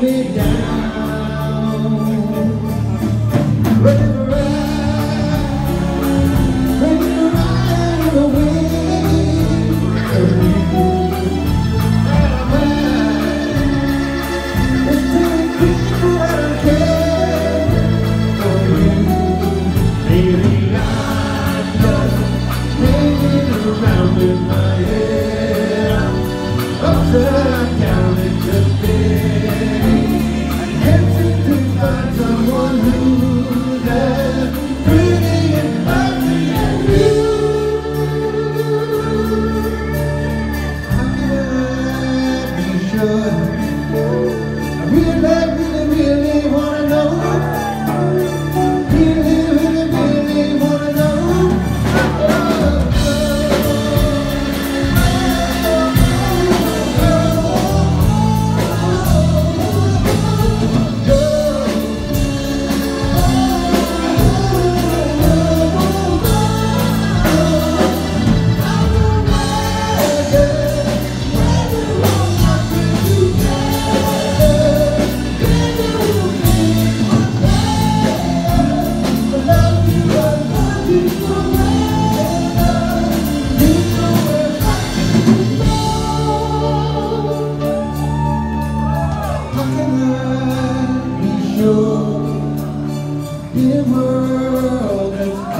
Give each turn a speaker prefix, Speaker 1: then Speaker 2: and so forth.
Speaker 1: me down. know. The world